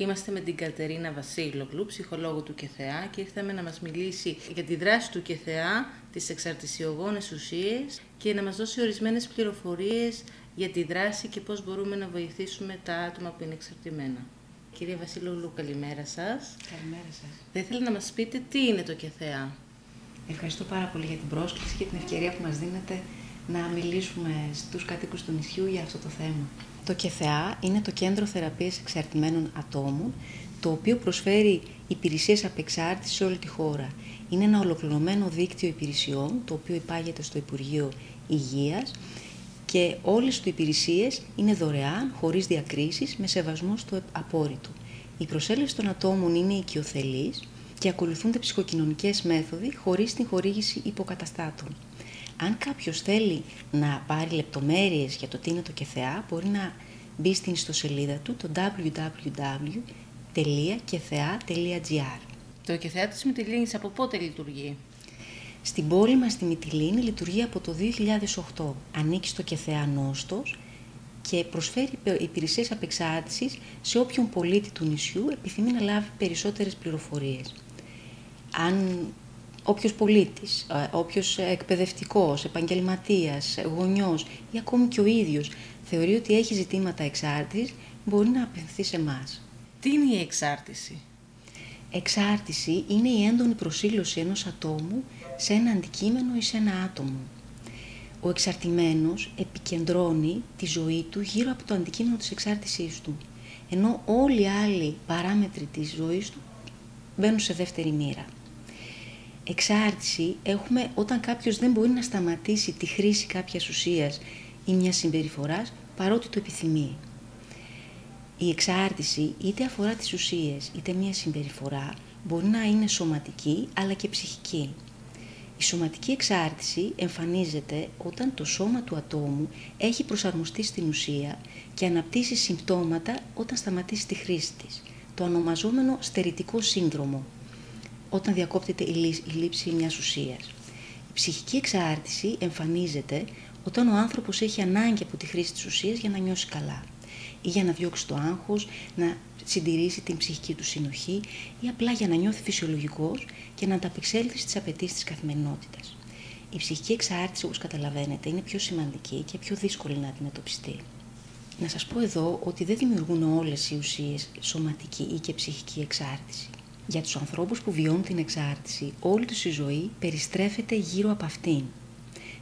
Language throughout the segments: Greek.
Είμαστε με την Κατερίνα Βασίλογλου, ψυχολόγο του ΚΕΘΕΑ και ήρθαμε να μας μιλήσει για τη δράση του ΚΕΘΕΑ, τις εξαρτησιογόνες ουσίες και να μας δώσει ορισμένες πληροφορίες για τη δράση και πώς μπορούμε να βοηθήσουμε τα άτομα που είναι εξαρτημένα. Κυρία Βασίλογλου, καλημέρα σας. Καλημέρα σας. Θα ήθελα να μας πείτε τι είναι το ΚΕΘΕΑ. Ευχαριστώ πάρα πολύ για την πρόσκληση και την ευκαιρία που μας δίνετε να μιλήσουμε στους κατοίκους του νησιού για αυτό το θέμα. Το ΚΕΘΕΑ είναι το Κέντρο Θεραπείας Εξαρτημένων Ατόμων, το οποίο προσφέρει υπηρεσίες απεξάρτησης σε όλη τη χώρα. Είναι ένα ολοκληρωμένο δίκτυο υπηρεσιών, το οποίο υπάγεται στο Υπουργείο Υγείας και όλες οι υπηρεσίες είναι δωρεάν, χωρίς διακρίσεις, με σεβασμό στο απόρριτο. Η προσέλευση των ατόμων είναι οικειοθελής και ακολουθούνται ψυχοκοινωνικές μέθοδοι χωρίς την χορήγηση υποκαταστάτων. Αν κάποιος θέλει να πάρει λεπτομέρειες για το τι είναι το ΚΕΘΕΑ, μπορεί να μπει στην ιστοσελίδα του το www.kethea.gr. Το ΚΕΘΕΑ της Μητυλίνης από πότε λειτουργεί; Στην πόλη μας στη Μυτιλίνη λειτουργεί από το 2008. Ανήκει στο ΚΕΘΕΑ Νόστος και προσφέρει υπηρεσίες απεξάρτησης σε όποιον πολίτη του νησιού επιθυμεί να λάβει περισσότερες πληροφορίες. Αν όποιος πολίτης, ε, όποιος εκπαιδευτικός, επαγγελματίας, γονιός ή ακόμη και ο ίδιος θεωρεί ότι έχει ζητήματα εξάρτησης, μπορεί να απευθυνθεί σε εμάς. Τι είναι η εξάρτηση; Εξάρτηση είναι η έντονη προσήλωση ενός ατόμου σε ένα αντικείμενο ή σε ένα άτομο. Ο εξαρτημένος επικεντρώνει τη ζωή του γύρω από το αντικείμενο της εξάρτησής του, ενώ όλοι οι άλλοι παράμετροι της ζωής του μπαίνουν σε δεύτερη μοίρα. Εξάρτηση έχουμε όταν κάποιος δεν μπορεί να σταματήσει τη χρήση κάποιας ουσίας ή μιας συμπεριφοράς παρότι το επιθυμεί. Η εξάρτηση είτε αφορά τις ουσίες είτε μια συμπεριφορά μπορεί να είναι σωματική αλλά και ψυχική. Η σωματική εξάρτηση εμφανίζεται όταν το σώμα του ατόμου έχει προσαρμοστεί στην ουσία και αναπτύσσει συμπτώματα όταν σταματήσει τη χρήση της, το ονομαζόμενο στερητικό σύνδρομο όταν διακόπτεται η λήψη μιας ουσίας. Η ψυχική εξάρτηση εμφανίζεται όταν ο άνθρωπος έχει ανάγκη από τη χρήση της ουσίας για να νιώσει καλά ή για να διώξει το άγχος, να συντηρήσει την ψυχική του συνοχή ή απλά για να νιώθει φυσιολογικός και να ανταπεξέλθει στις απαιτήσεις της καθημερινότητας. Η ψυχική εξάρτηση, όπως καταλαβαίνετε, είναι πιο σημαντική και πιο δύσκολη να αντιμετωπιστεί. Να σας πω εδώ ότι δεν δημιουργούν όλες οι ουσίες σωματική ή και ψυχική εξάρτηση. Για τους ανθρώπους που βιώνουν την εξάρτηση, όλη τους η ζωή περιστρέφεται γύρω από αυτήν.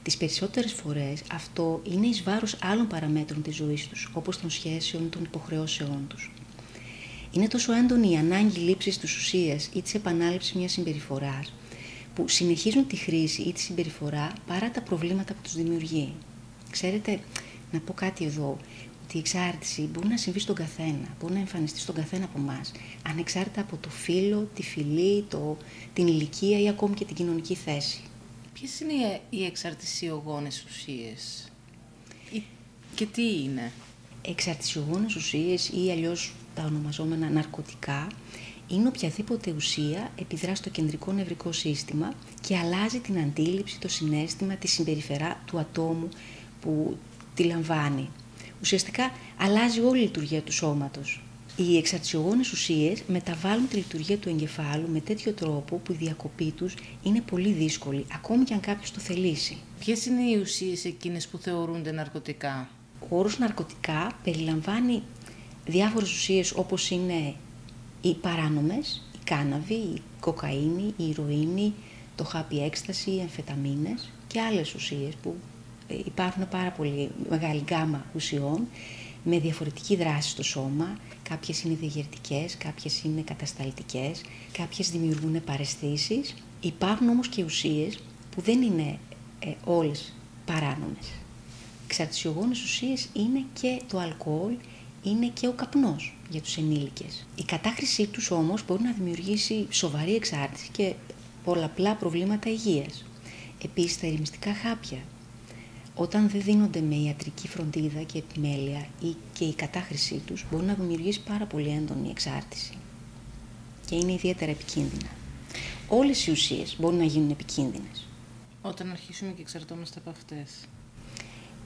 Τις περισσότερες φορές αυτό είναι εις βάρος άλλων παραμέτρων της ζωής τους, όπως των σχέσεων, των υποχρεώσεών τους. Είναι τόσο έντονη η ανάγκη λήψης της ουσίας ή της επανάληψης μιας συμπεριφοράς, που συνεχίζουν τη χρήση ή τη συμπεριφορά παρά τα προβλήματα που τους δημιουργεί. Ξέρετε, να πω κάτι εδώ ότι η εξάρτηση μπορεί να συμβεί στον καθένα, μπορεί να εμφανιστεί στον καθένα από εμάς, ανεξάρτητα από το φύλλο, τη φυλή, το, την ηλικία ή ακόμη και την κοινωνική θέση. Ποιες είναι οι εξαρτησιογόνες ουσίες; Και τι είναι; Εξαρτησιογόνες ουσίες ή αλλιώς τα ονομαζόμενα ναρκωτικά είναι οποιαδήποτε ουσία επιδρά στο κεντρικό νευρικό σύστημα και αλλάζει την αντίληψη, το συνέστημα, τη συμπεριφορά του ατόμου που τη λαμβάνει ουσιαστικά αλλάζει όλη η λειτουργία του σώματος. Οι εξαρτησιογόνες ουσίες μεταβάλλουν τη λειτουργία του εγκεφάλου με τέτοιο τρόπο που η διακοπή τους είναι πολύ δύσκολη, ακόμη και αν κάποιος το θελήσει. Ποιες είναι οι ουσίες εκείνες που θεωρούνται ναρκωτικά; Ο όρος ναρκωτικά περιλαμβάνει διάφορες ουσίες όπως είναι οι παράνομες, η κάναβη, η κοκαίνη, η ηρωίνη, το χάπι έκσταση, οι εμφεταμίνες και άλλες ουσίες που υπάρχουν πάρα πολύ μεγάλη γκάμα ουσιών με διαφορετική δράση στο σώμα. Κάποιες είναι διαγερτικές, κάποιες είναι κατασταλτικές, κάποιες δημιουργούν παραισθήσεις. Υπάρχουν όμως και ουσίες που δεν είναι ε, όλες παράνομες. Εξαρτησιογόνες ουσίες είναι και το αλκοόλ, είναι και ο καπνός για τους ενήλικες. Η κατάχρησή τους όμως μπορεί να δημιουργήσει σοβαρή εξάρτηση και πολλαπλά προβλήματα υγείας. Επίσης τα ερημιστικά χάπια όταν δεν δίνονται με ιατρική φροντίδα και επιμέλεια ή και η κατάχρησή τους, μπορεί να δημιουργήσει πάρα πολύ έντονη εξάρτηση και είναι ιδιαίτερα επικίνδυνα. Όλες οι ουσίες μπορούν να γίνουν επικίνδυνες. Όταν αρχίσουμε και εξαρτώμαστε από αυτές.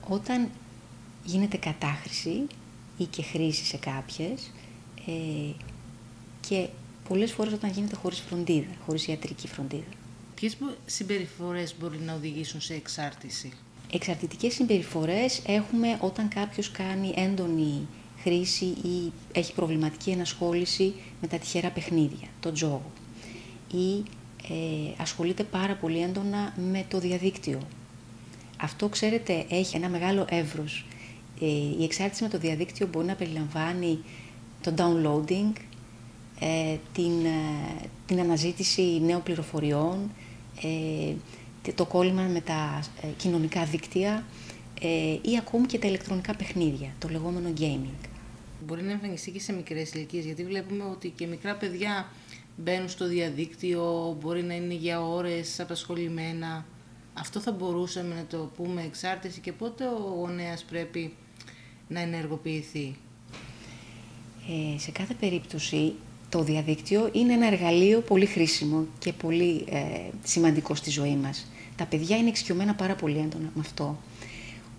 Όταν γίνεται κατάχρηση ή και χρήση σε κάποιες, ε, και πολλές φορές όταν γίνεται χωρίς φροντίδα, χωρίς ιατρική φροντίδα. Ποιες συμπεριφορές μπορεί να οδηγήσουν σε εξάρτηση; Εξαρτητικές συμπεριφορές έχουμε όταν κάποιος κάνει έντονη χρήση ή έχει προβληματική ενασχόληση με τα τυχερά παιχνίδια, το τζόγο. Ή ε, ασχολείται πάρα πολύ έντονα με το διαδίκτυο. Αυτό, ξέρετε, έχει ένα μεγάλο εύρος. Ε, η εξάρτηση με το διαδίκτυο μπορεί να περιλαμβάνει το downloading, ε, την, ε, την αναζήτηση νέων πληροφοριών, ε, το κόλλημα με τα ε, κοινωνικά δίκτυα ή ακόμη και τα ηλεκτρονικά παιχνίδια, το λεγόμενο gaming. Μπορεί να εμφανιστεί και σε μικρές ηλικίες, γιατί βλέπουμε ότι και μικρά παιδιά μπαίνουν στο διαδίκτυο, μπορεί να είναι για ώρες απασχολημένα. Αυτό θα μπορούσαμε να το πούμε εξάρτηση και πότε ο γονέας πρέπει να ενεργοποιηθεί; Ε, σε κάθε περίπτωση το διαδίκτυο είναι ένα εργαλείο πολύ χρήσιμο και πολύ ε, σημαντικό στη ζωή μας. Τα παιδιά είναι εξοικειωμένα πάρα πολύ έντονα με αυτό.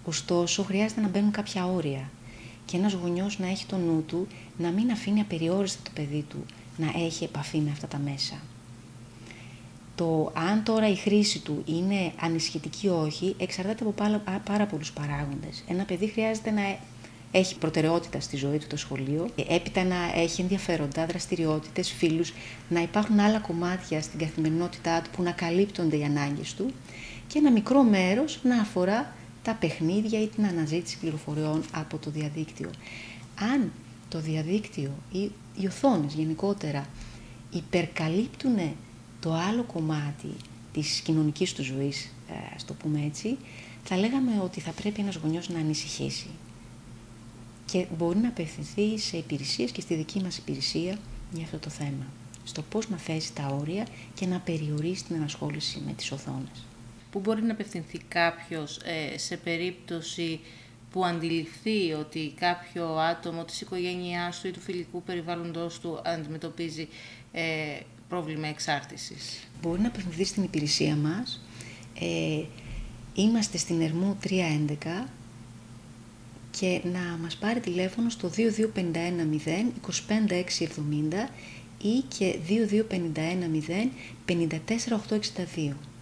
Ωστόσο, χρειάζεται να μπαίνουν κάποια όρια και ένας γονιός να έχει το νου του να μην αφήνει απεριόριστα το παιδί του να έχει επαφή με αυτά τα μέσα. Το αν τώρα η χρήση του είναι ανισχυτική ή όχι εξαρτάται από πάρα, πάρα πολλούς παράγοντες. Ένα παιδί χρειάζεται να έχει προτεραιότητα στη ζωή του το σχολείο, έπειτα να έχει ενδιαφέροντα, δραστηριότητες, φίλους, να υπάρχουν άλλα κομμάτια στην καθημερινότητά του που να καλύπτονται οι ανάγκες του και ένα μικρό μέρος να αφορά τα παιχνίδια ή την αναζήτηση πληροφοριών από το διαδίκτυο. Αν το διαδίκτυο ή οι οθόνες γενικότερα υπερκαλύπτουν το άλλο κομμάτι της κοινωνικής του ζωής, ε, ας το πούμε έτσι, θα λέγαμε ότι θα πρέπει ένας γονιός να ανησυχήσει και μπορεί να απευθυνθεί σε υπηρεσίες και στη δική μας υπηρεσία για αυτό το θέμα. Στο πώς να θέσει τα όρια και να περιορίσει την ανασχόληση με τις οθόνες. Πού μπορεί να απευθυνθεί κάποιος ε, σε περίπτωση που αντιληφθεί ότι κάποιο άτομο της οικογένειάς του ή του φιλικού περιβάλλοντος του αντιμετωπίζει ε, πρόβλημα εξάρτησης; Μπορεί να απευθυνθεί στην υπηρεσία μας. Ε, είμαστε στην Ερμού 311 και να μας πάρει τηλέφωνο στο 22510 25670 ή και 22510 54862.